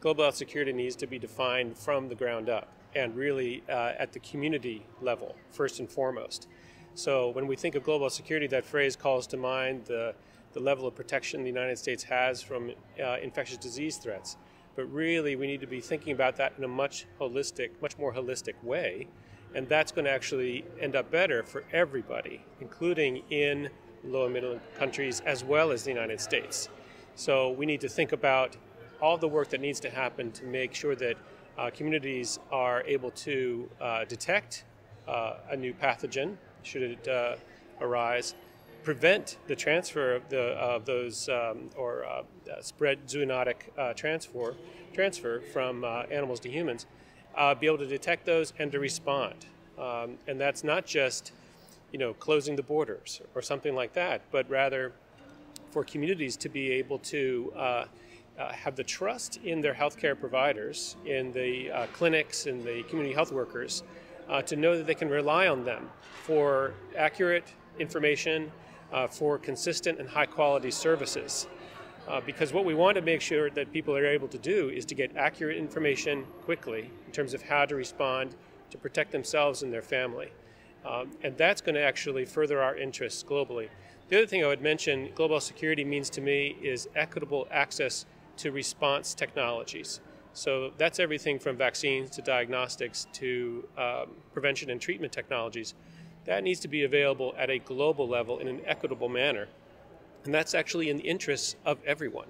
global health security needs to be defined from the ground up and really uh, at the community level, first and foremost. So when we think of global security, that phrase calls to mind the, the level of protection the United States has from uh, infectious disease threats. But really, we need to be thinking about that in a much holistic, much more holistic way. And that's going to actually end up better for everybody, including in low and middle countries as well as the United States. So we need to think about all the work that needs to happen to make sure that uh, communities are able to uh, detect uh, a new pathogen should it uh, arise, prevent the transfer of, the, of those um, or uh, spread zoonotic transfer, transfer from animals to humans, be able to detect those and to respond. Um, and that's not just you know, closing the borders or something like that, but rather for communities to be able to uh, uh, have the trust in their healthcare providers, in the uh, clinics and the community health workers, uh, to know that they can rely on them for accurate information, uh, for consistent and high quality services. Uh, because what we want to make sure that people are able to do is to get accurate information quickly in terms of how to respond to protect themselves and their family. Um, and that's going to actually further our interests globally. The other thing I would mention global security means to me is equitable access to response technologies. So that's everything from vaccines to diagnostics to um, prevention and treatment technologies. That needs to be available at a global level in an equitable manner. And that's actually in the interests of everyone.